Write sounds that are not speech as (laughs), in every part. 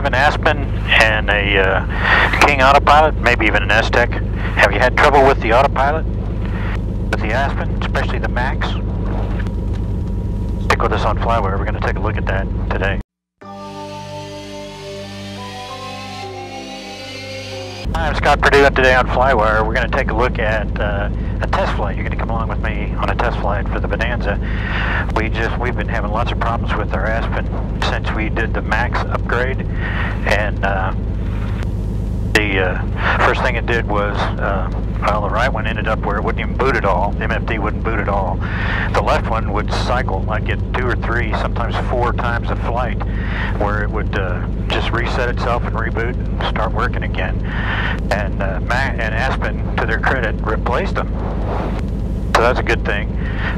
drive an Aspen and a uh, King autopilot, maybe even an S-TEC? Have you had trouble with the autopilot? With the Aspen, especially the Max? Stick with us on Flywire, we're going to take a look at that today. Hi, I'm Scott Perdue, and today on Flywire, we're going to take a look at uh, a test flight. You're going to come along with me on a test flight for the Bonanza. We just we've been having lots of problems with our Aspen since we did the Max upgrade, and uh, the uh, first thing it did was, uh, well, the right one ended up where it wouldn't even boot at all. MFD wouldn't boot at all. The left one would cycle. I'd get two or three, sometimes four times a flight, where it would uh, just reset itself and reboot and start working again. And uh, and Aspen, to their credit, replaced them. So that's a good thing.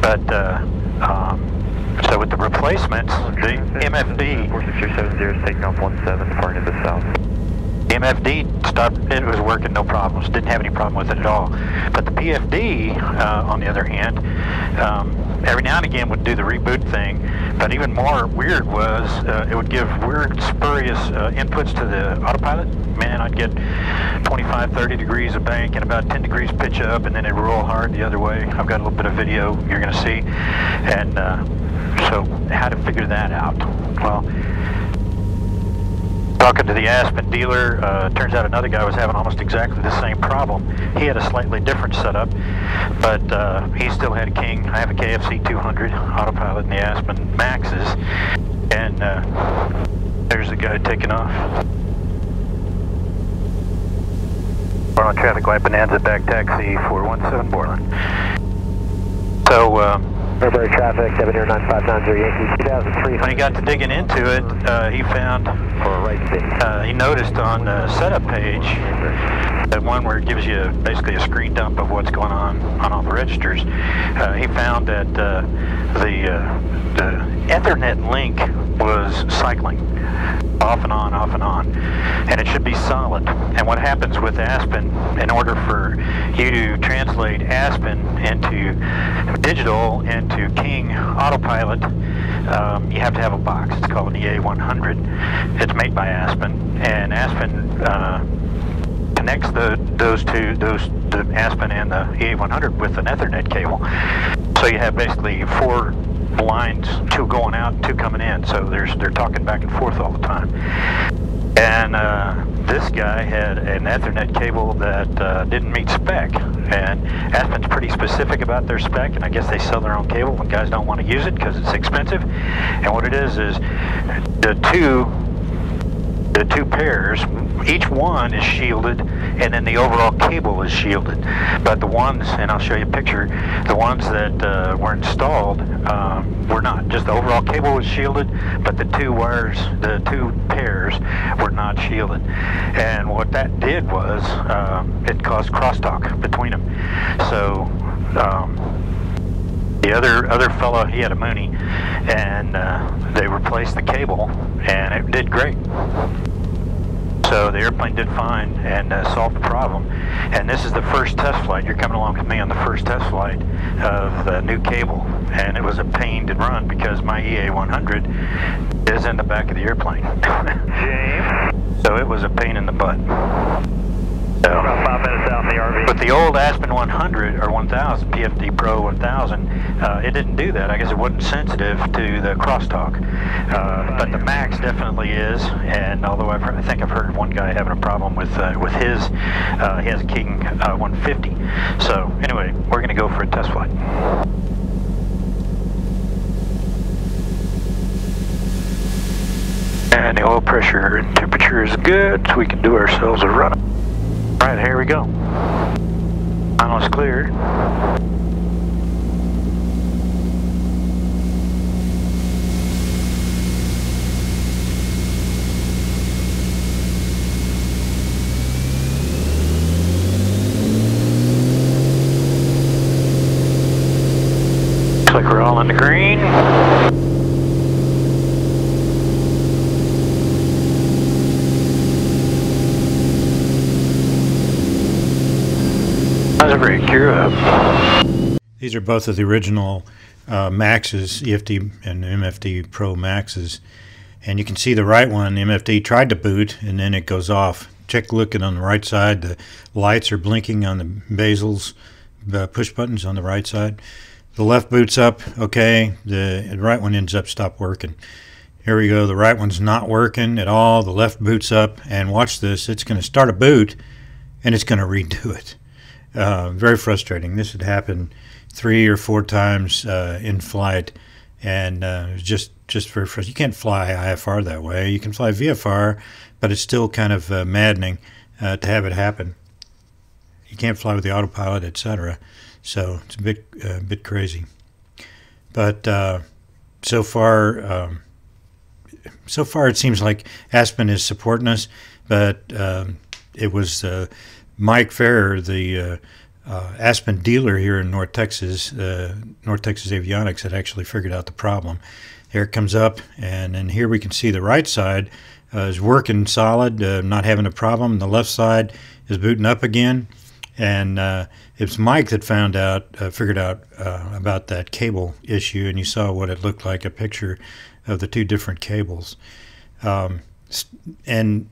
But uh, um, so with the replacements, the MFD. 46370 is taking off 17, departing to the south. MFD stopped, it was working, no problems, didn't have any problem with it at all. But the PFD, uh, on the other hand, um, every now and again would do the reboot thing, but even more weird was uh, it would give weird, spurious uh, inputs to the autopilot. Man, I'd get 25, 30 degrees of bank and about 10 degrees pitch up, and then it'd roll hard the other way. I've got a little bit of video you're going to see. And uh, so, how to figure that out? Well, Talking to the Aspen dealer, uh, turns out another guy was having almost exactly the same problem. He had a slightly different setup, but uh, he still had a King. I have a KFC 200 autopilot in the Aspen Maxes, and uh, there's the guy taking off. We're traffic light Bonanza back taxi 417 Borland. So. Uh, Burberry traffic, 70959 Yankee 2003. When he got to digging into it, uh, he found, Uh, he noticed on the setup page, that one where it gives you basically a screen dump of what's going on on all the registers, uh, he found that uh, the, uh, the Ethernet link was cycling off and on, off and on, and it should be solid. And what happens with Aspen, in order for you to translate Aspen into digital, into King Autopilot, um, you have to have a box. It's called an EA100. It's made by Aspen, and Aspen uh, connects the those two, those the Aspen and the EA100 with an Ethernet cable. So you have basically four lines, two going out, two coming in. So there's they're talking back and forth all the time. And uh, this guy had an Ethernet cable that uh, didn't meet spec. And Aspen's pretty specific about their spec, and I guess they sell their own cable when guys don't want to use it because it's expensive. And what it is is the two the two pairs, each one is shielded, and then the overall cable is shielded. But the ones, and I'll show you a picture, the ones that uh, were installed uh, were not. Just the overall cable was shielded, but the two wires, the two pairs, were not shielded. And what that did was uh, it caused crosstalk between them. So. Um, the other other fellow, he had a Mooney, and uh, they replaced the cable, and it did great. So the airplane did fine and uh, solved the problem. And this is the first test flight. You're coming along with me on the first test flight of the new cable. And it was a pain to run because my EA100 is in the back of the airplane. (laughs) James. so it was a pain in the butt. About five minutes out in the RV. But the old Aspen 100 or 1000, PFD Pro 1000, uh, it didn't do that. I guess it wasn't sensitive to the crosstalk. Uh, but the Max definitely is. And although I've heard, I think I've heard one guy having a problem with uh, with his, uh, he has a King uh, 150. So anyway, we're going to go for a test flight. And the oil pressure and temperature is good, so we can do ourselves a run. Right, here we go. Is cleared. Looks like we're all in the green. Gear up? These are both of the original uh, Maxes, EFD and MFD Pro Maxes. And you can see the right one, the MFD tried to boot and then it goes off. Check looking on the right side. The lights are blinking on the bezel's uh, push buttons on the right side. The left boots up, okay. The, the right one ends up stop working. Here we go. The right one's not working at all. The left boots up, and watch this. It's going to start a boot, and it's going to redo it. Uh, very frustrating. This had happened three or four times uh, in flight, and uh, just just very frustrating. You can't fly IFR that way. You can fly VFR, but it's still kind of uh, maddening uh, to have it happen. You can't fly with the autopilot, etc. So it's a bit a bit crazy. But so far. Um, so far it seems like Aspen is supporting us, but um, it was Mike Farrer, the uh, uh, Aspen dealer here in North Texas, uh, North Texas Avionics, had actually figured out the problem. Here it comes up, and then here we can see the right side uh, is working solid, uh, not having a problem. The left side is booting up again, and it's Mike that found out, figured out about that cable issue, and you saw what it looked like—a picture of the two different cables. Um, and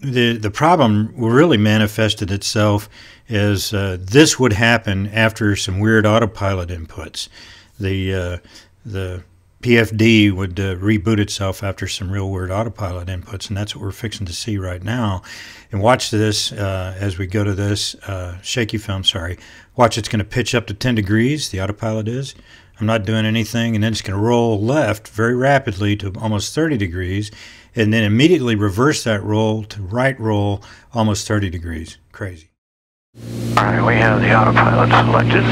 the the problem really manifested itself as uh, this would happen after some weird autopilot inputs. The uh, the PFD would uh, reboot itself after some real weird autopilot inputs, and that's what we're fixing to see right now. And watch this uh, as we go to this uh, shaky film. Sorry, watch it's going to pitch up to 10 degrees. The autopilot is. I'm not doing anything, and then it's going to roll left very rapidly to almost 30 degrees, and then immediately reverse that roll to right roll almost 30 degrees. Crazy. All right, we have the autopilot selected.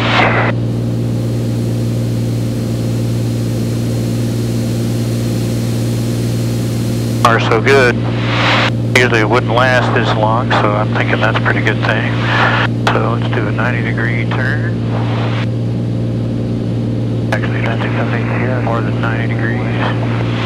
Are so good. Usually it wouldn't last this long, so I'm thinking that's a pretty good thing. So let's do a 90 degree turn. Actually, that's something more than 90 degrees.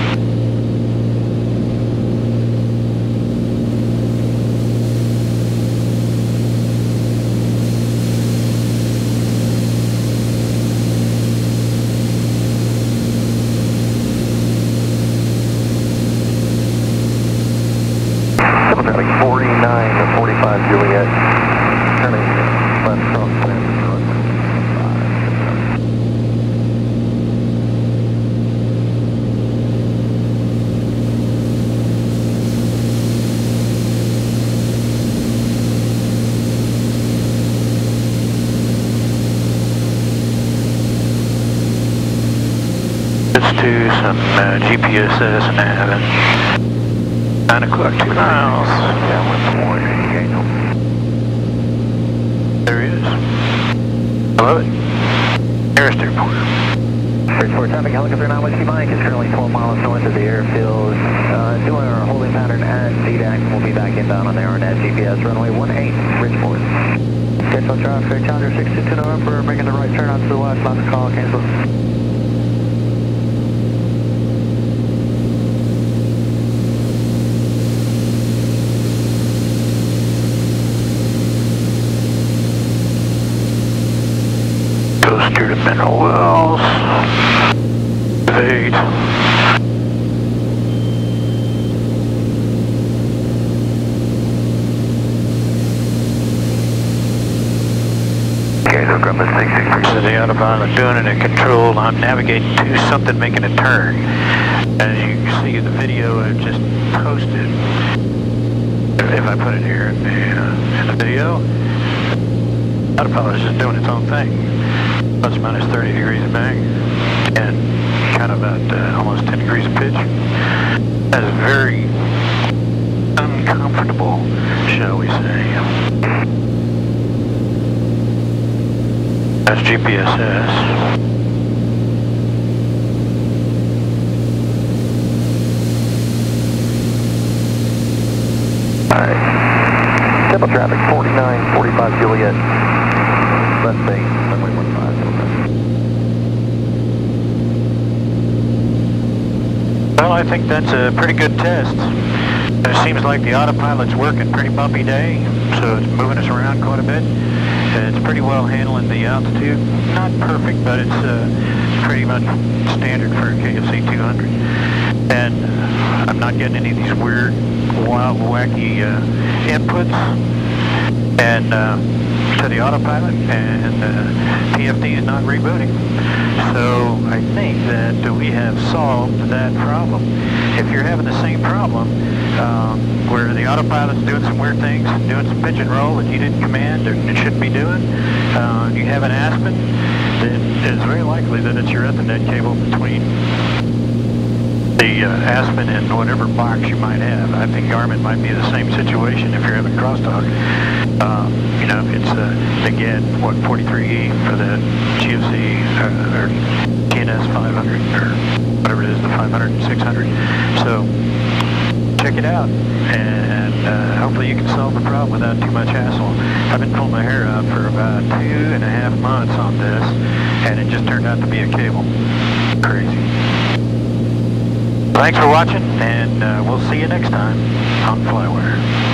Some uh, GPSs and having 9 o'clock, 2 miles. There he is. I love it. Harris Airport. Bridgeport traffic helicopter 9 Mike is currently 12 miles north of the airfield. Uh, doing our holding pattern at CDAC. We'll be back inbound on the RNAV GPS runway 18, Bridgeport. Cancel traffic, Challenger 62 November, making the right turn onto the west, last call, cancel. Evade. Okay, so grab a 663. So the autopilot doing it in control. I'm navigating to something making a turn. As you can see in the video I just posted, if I put it here in the, uh, in the video, autopilot is just doing its own thing plus minus 30 degrees of bang and of at uh, almost 10 degrees of pitch. That is very uncomfortable, shall we say. That's GPSS. Alright. Temple traffic 49, 45 Juliet. Left base. Well, I think that's a pretty good test. It seems like the autopilot's working pretty bumpy day, so it's moving us around quite a bit. It's pretty well handling the altitude. Not perfect, but it's uh, pretty much standard for a KFC 200. And I'm not getting any of these weird, wild, wacky uh, inputs. And uh, to the autopilot, and uh, PFD is not rebooting. So I think that we have solved that problem. If you're having the same problem, um, where the autopilot's doing some weird things, doing some pitch and roll that you didn't command or it shouldn't be doing, uh, you have an Aspen, then it's very likely that it's your Ethernet cable between the uh, Aspen and whatever box you might have. I think Garmin might be the same situation if you're having crosstalk. Uh, you know, it's uh, again what 43E for the GFC uh, or TNS 500 or whatever it is, the 500 and 600. So check it out, and uh, hopefully you can solve the problem without too much hassle. I've been pulling my hair out for about two and a half months on this, and it just turned out to be a cable. Crazy. Thanks for watching, and uh, we'll see you next time on Flywire.